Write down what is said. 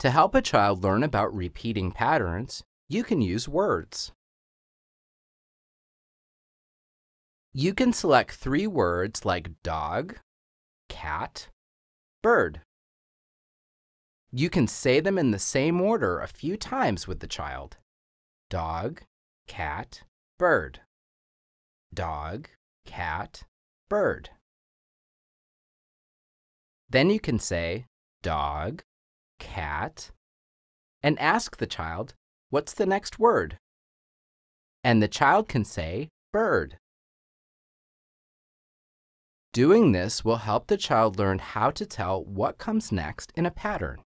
To help a child learn about repeating patterns, you can use words. You can select three words like dog, cat, bird. You can say them in the same order a few times with the child. Dog, cat, bird. Dog, cat, bird. Then you can say dog, cat, and ask the child, what's the next word? And the child can say bird. Doing this will help the child learn how to tell what comes next in a pattern.